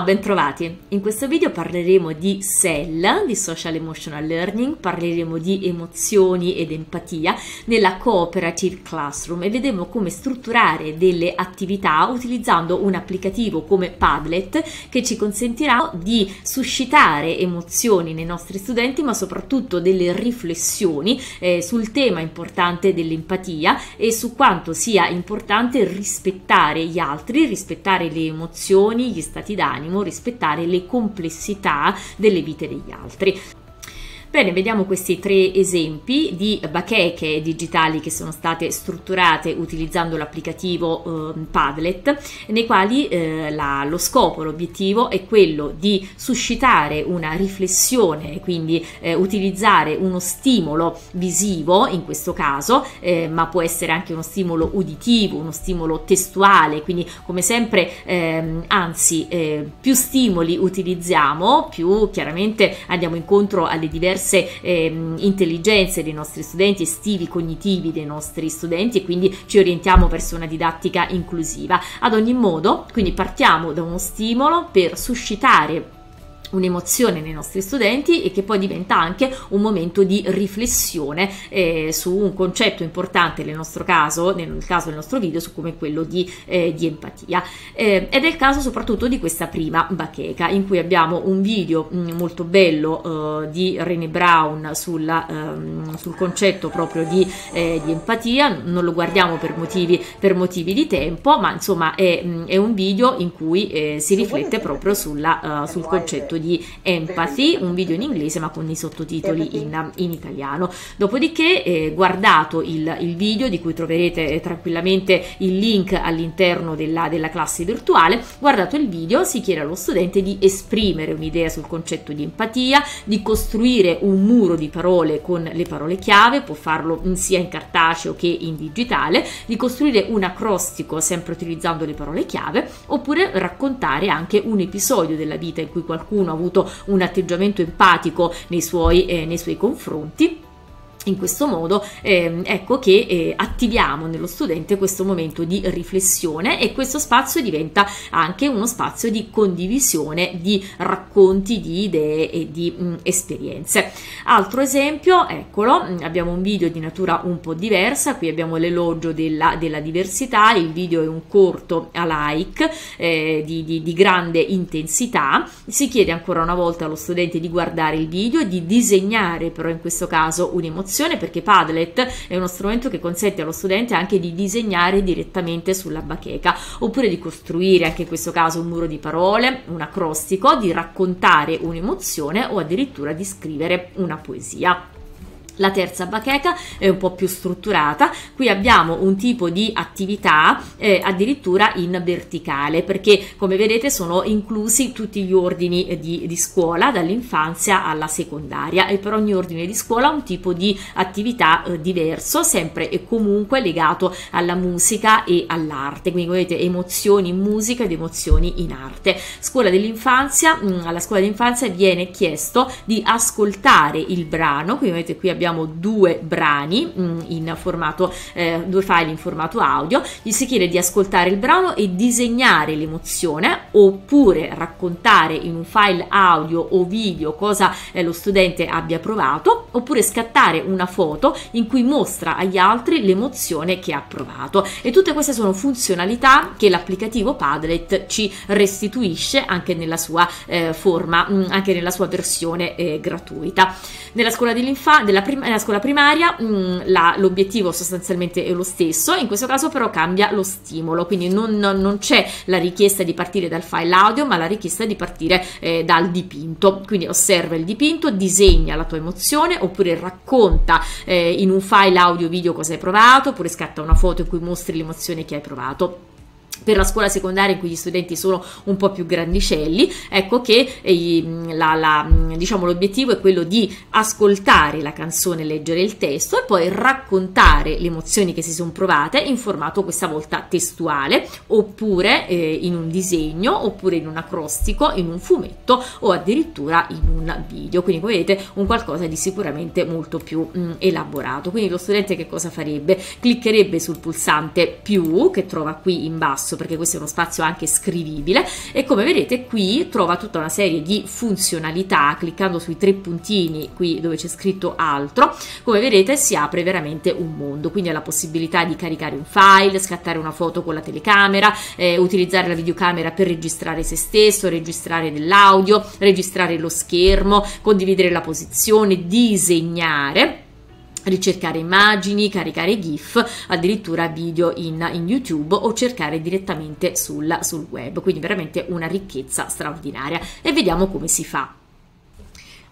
Ciao, bentrovati! In questo video parleremo di SEL, di Social Emotional Learning, parleremo di emozioni ed empatia nella Cooperative Classroom e vedremo come strutturare delle attività utilizzando un applicativo come Padlet che ci consentirà di suscitare emozioni nei nostri studenti ma soprattutto delle riflessioni eh, sul tema importante dell'empatia e su quanto sia importante rispettare gli altri, rispettare le emozioni, gli stati d'animo animo rispettare le complessità delle vite degli altri. Bene, vediamo questi tre esempi di bacheche digitali che sono state strutturate utilizzando l'applicativo eh, Padlet, nei quali eh, la, lo scopo, l'obiettivo è quello di suscitare una riflessione, quindi eh, utilizzare uno stimolo visivo in questo caso, eh, ma può essere anche uno stimolo uditivo, uno stimolo testuale, quindi come sempre, ehm, anzi, eh, più stimoli utilizziamo, più chiaramente andiamo incontro alle diverse diverse eh, intelligenze dei nostri studenti, estivi cognitivi dei nostri studenti e quindi ci orientiamo verso una didattica inclusiva. Ad ogni modo, quindi partiamo da uno stimolo per suscitare un'emozione nei nostri studenti e che poi diventa anche un momento di riflessione eh, su un concetto importante nel nostro caso, nel caso del nostro video, su come quello di, eh, di empatia. Eh, ed è il caso soprattutto di questa prima bacheca in cui abbiamo un video mh, mm, molto bello eh, di René Brown sulla, ehm, sul concetto proprio di, eh, di, empatia, non lo guardiamo per motivi, per motivi di tempo, ma insomma è, mh, mm, è un video in cui eh, si riflette proprio sulla, sul concetto di Empathy, un video in inglese ma con i sottotitoli in, in italiano. Dopodiché, eh, guardato il, il, video di cui troverete eh, tranquillamente il link all'interno della, della classe virtuale, guardato il video si chiede allo studente di esprimere un'idea sul concetto di empatia, di costruire un muro di parole con le parole chiave, può farlo sia in cartaceo che in digitale, di costruire un acrostico sempre utilizzando le parole chiave, oppure raccontare anche un episodio della vita in cui qualcuno ha avuto un atteggiamento empatico nei suoi, eh, nei suoi confronti in questo modo eh, ecco che eh, attiviamo nello studente questo momento di riflessione e questo spazio diventa anche uno spazio di condivisione di racconti di idee e di mh, esperienze. Altro esempio eccolo abbiamo un video di natura un po' diversa qui abbiamo l'elogio della, della diversità il video è un corto a like eh, di, di, di grande intensità. Si chiede ancora una volta allo studente di guardare il video di disegnare però in questo caso un'emozione opzione perché Padlet è uno strumento che consente allo studente anche di disegnare direttamente sulla bacheca oppure di costruire anche in questo caso un muro di parole, un acrostico, di raccontare un'emozione o addirittura di scrivere una poesia. La terza bacheca è un po' più strutturata, qui abbiamo un tipo di attività eh, addirittura in verticale perché come vedete sono inclusi tutti gli ordini di, di scuola dall'infanzia alla secondaria. E per ogni ordine di scuola un tipo di attività eh, diverso sempre e comunque legato alla musica e all'arte. Quindi vedete emozioni in musica ed emozioni in arte. Scuola dell'infanzia mm, alla scuola dell'infanzia viene chiesto di ascoltare il brano. Quindi vedete qui abbiamo abbiamo due brani mm, in formato, eh, due file in formato audio, gli si chiede di ascoltare il brano e disegnare l'emozione oppure raccontare in un file audio o video cosa eh, lo studente abbia provato oppure scattare una foto in cui mostra agli altri l'emozione che ha provato e tutte queste sono funzionalità che l'applicativo Padlet ci restituisce anche nella sua eh, forma, mm, anche nella sua versione eh, gratuita. Nella scuola dell'infanzia, della prima nella scuola primaria mh, mm, la, l'obiettivo sostanzialmente è lo stesso, in questo caso però cambia lo stimolo, quindi non, non c'è la richiesta di partire dal file audio, ma la richiesta di partire eh, dal dipinto. Quindi osserva il dipinto, disegna la tua emozione, oppure racconta eh, in un file audio video cosa hai provato, oppure scatta una foto in cui mostri l'emozione che hai provato per la scuola secondaria in cui gli studenti sono un po' più grandicelli, ecco che eh, la, la, diciamo, l'obiettivo è quello di ascoltare la canzone, leggere il testo e poi raccontare le emozioni che si sono provate in formato questa volta testuale oppure eh, in un disegno oppure in un acrostico, in un fumetto o addirittura in un video. Quindi come vedete un qualcosa di sicuramente molto più mh, elaborato. Quindi lo studente che cosa farebbe? Cliccherebbe sul pulsante più che trova qui in basso spazio perché questo è uno spazio anche scrivibile e come vedete qui trova tutta una serie di funzionalità cliccando sui tre puntini qui dove c'è scritto altro come vedete si apre veramente un mondo quindi ha la possibilità di caricare un file scattare una foto con la telecamera eh, utilizzare la videocamera per registrare se stesso registrare dell'audio registrare lo schermo condividere la posizione disegnare ricercare immagini, caricare GIF, addirittura video in, in YouTube o cercare direttamente sul, sul web, quindi veramente una ricchezza straordinaria e vediamo come si fa.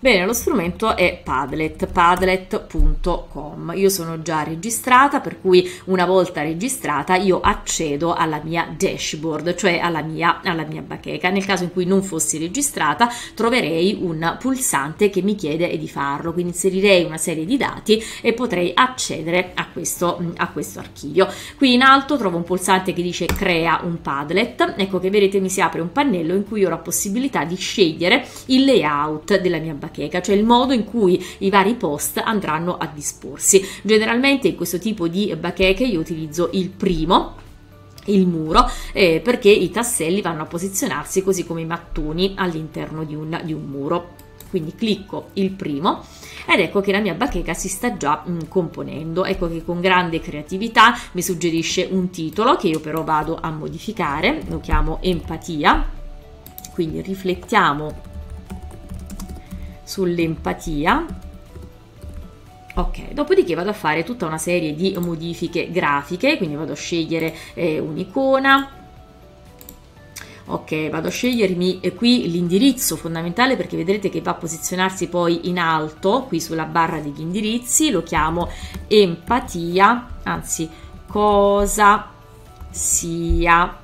Bene, lo strumento è Padlet, padlet.com. Io sono già registrata, per cui una volta registrata io accedo alla mia dashboard, cioè alla mia, alla mia bacheca. Nel caso in cui non fossi registrata, troverei un pulsante che mi chiede di farlo, quindi inserirei una serie di dati e potrei accedere a questo, a questo archivio. Qui in alto trovo un pulsante che dice crea un Padlet. Ecco che vedete mi si apre un pannello in cui ho la possibilità di scegliere il layout della mia bacheca bacheca, cioè il modo in cui i vari post andranno a disporsi. Generalmente in questo tipo di bacheche io utilizzo il primo il muro eh, perché i tasselli vanno a posizionarsi così come i mattoni all'interno di un, di un muro. Quindi clicco il primo ed ecco che la mia bacheca si sta già mh, mm, componendo. Ecco che con grande creatività mi suggerisce un titolo che io però vado a modificare lo chiamo empatia. Quindi riflettiamo sull'empatia. Ok, dopodiché vado a fare tutta una serie di modifiche grafiche, quindi vado a scegliere eh, un'icona, ok vado a scegliermi eh, qui l'indirizzo fondamentale perché vedrete che va a posizionarsi poi in alto qui sulla barra degli indirizzi lo chiamo empatia anzi cosa sia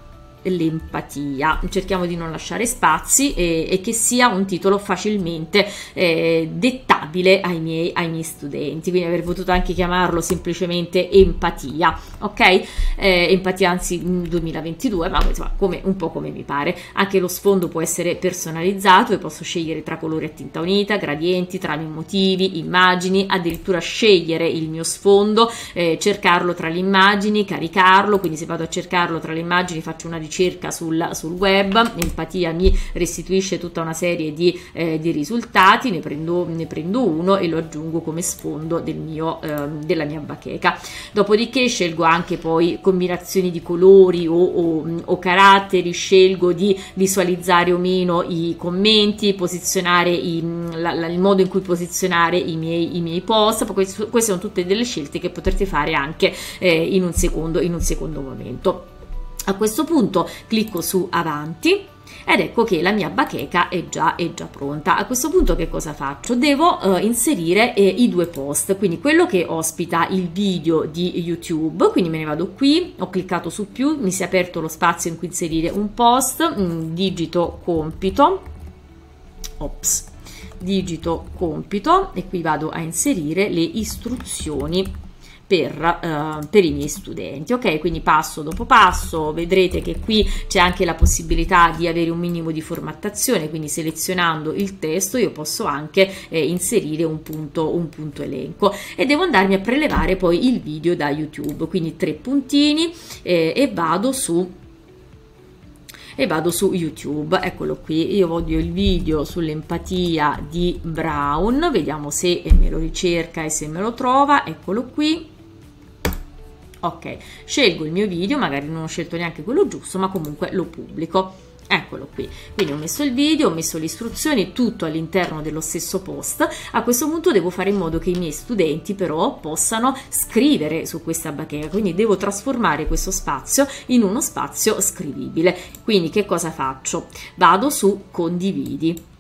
l'empatia. Cerchiamo di non lasciare spazi e, e che sia un titolo facilmente eh, dettabile ai miei, ai miei, studenti, quindi avrei potuto anche chiamarlo semplicemente empatia, ok? Eh, empatia anzi 2022, ma insomma come, un po' come mi pare. Anche lo sfondo può essere personalizzato e posso scegliere tra colori a tinta unita, gradienti, trame motivi, immagini, addirittura scegliere il mio sfondo, eh, cercarlo tra le immagini, caricarlo, quindi se vado a cercarlo tra le immagini faccio una ricerca ricerca sul, sul web, empatia mi restituisce tutta una serie di, eh, di risultati, ne prendo, ne prendo, uno e lo aggiungo come sfondo del mio, eh, della mia bacheca. Dopodiché scelgo anche poi combinazioni di colori o, o, o caratteri, scelgo di visualizzare o meno i commenti, posizionare i, la, la, il modo in cui posizionare i miei, i miei post, queste, queste sono tutte delle scelte che potrete fare anche eh, in, un secondo, in un secondo momento. A questo punto clicco su avanti ed ecco che la mia bacheca è già, è già pronta. A questo punto che cosa faccio? Devo uh, inserire eh, i due post, quindi quello che ospita il video di YouTube, quindi me ne vado qui, ho cliccato su più, mi si è aperto lo spazio in cui inserire un post, mm, digito compito, ops, digito compito e qui vado a inserire le istruzioni per, uh, per, i miei studenti. Ok, quindi passo dopo passo, vedrete che qui c'è anche la possibilità di avere un minimo di formattazione, quindi selezionando il testo io posso anche eh, inserire un punto, un punto elenco. E devo andarmi a prelevare poi il video da YouTube, quindi tre puntini eh, e vado su e vado su YouTube, eccolo qui, io voglio il video sull'empatia di Brown, vediamo se me lo ricerca e se me lo trova, eccolo qui, ok scelgo il mio video magari non ho scelto neanche quello giusto ma comunque lo pubblico Eccolo qui, quindi ho messo il video, ho messo le istruzioni, tutto all'interno dello stesso post. A questo punto devo fare in modo che i miei studenti però possano scrivere su questa bacheca, quindi devo trasformare questo spazio in uno spazio scrivibile. Quindi che cosa faccio? Vado su condividi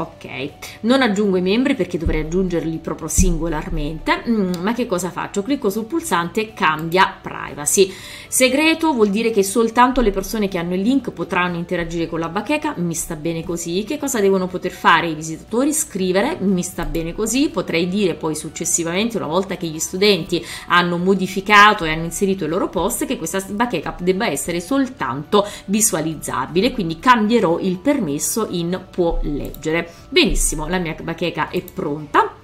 Ok, non aggiungo i membri perché dovrei aggiungerli proprio singolarmente, mm, ma che cosa faccio? Clicco sul pulsante cambia privacy. Segreto vuol dire che soltanto le persone che hanno il link potranno interagire con la bacheca, mi sta bene così. Che cosa devono poter fare i visitatori? Scrivere, mi sta bene così. Potrei dire poi successivamente, una volta che gli studenti hanno modificato e hanno inserito il loro post, che questa bacheca debba essere soltanto visualizzabile, quindi cambierò il permesso in può leggere. Benissimo, la mia bacheca è pronta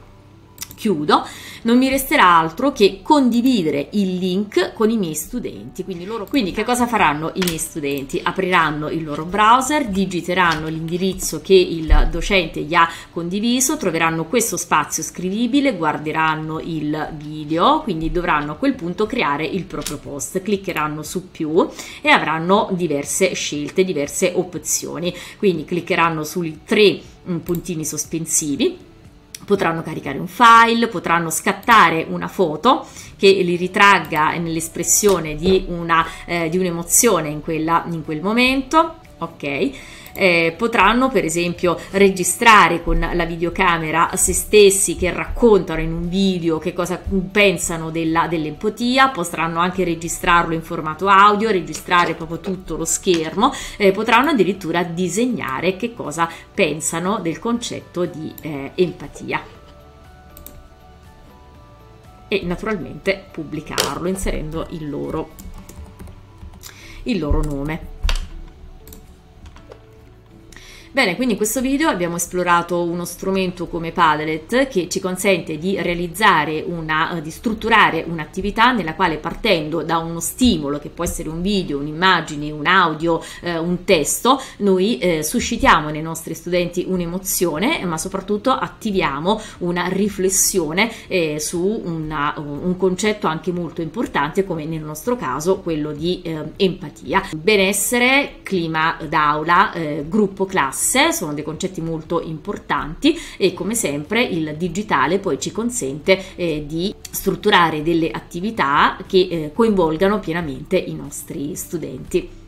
chiudo, non mi resterà altro che condividere il link con i miei studenti. Quindi, loro, quindi che cosa faranno i miei studenti? Apriranno il loro browser, digiteranno l'indirizzo che il docente gli ha condiviso, troveranno questo spazio scrivibile, guarderanno il video, quindi dovranno a quel punto creare il proprio post, cliccheranno su più e avranno diverse scelte, diverse opzioni. Quindi cliccheranno sui tre mm, puntini sospensivi potranno caricare un file, potranno scattare una foto che li ritragga nell'espressione di, una, eh, di un'emozione in, quella, in quel momento, ok? eh, potranno per esempio registrare con la videocamera se stessi che raccontano in un video che cosa pensano della, dell'empotia, potranno anche registrarlo in formato audio, registrare proprio tutto lo schermo, eh, potranno addirittura disegnare che cosa pensano del concetto di eh, empatia e naturalmente pubblicarlo inserendo il loro, il loro nome. Bene, quindi in questo video abbiamo esplorato uno strumento come Padlet che ci consente di realizzare una, eh, di strutturare un'attività nella quale partendo da uno stimolo che può essere un video, un'immagine, un audio, eh, un testo, noi eh, suscitiamo nei nostri studenti un'emozione, ma soprattutto attiviamo una riflessione eh, su una, un concetto anche molto importante come nel nostro caso quello di eh, empatia. Benessere, clima d'aula, eh, gruppo classe sé sono dei concetti molto importanti e come sempre il digitale poi ci consente eh, di strutturare delle attività che eh, coinvolgano pienamente i nostri studenti.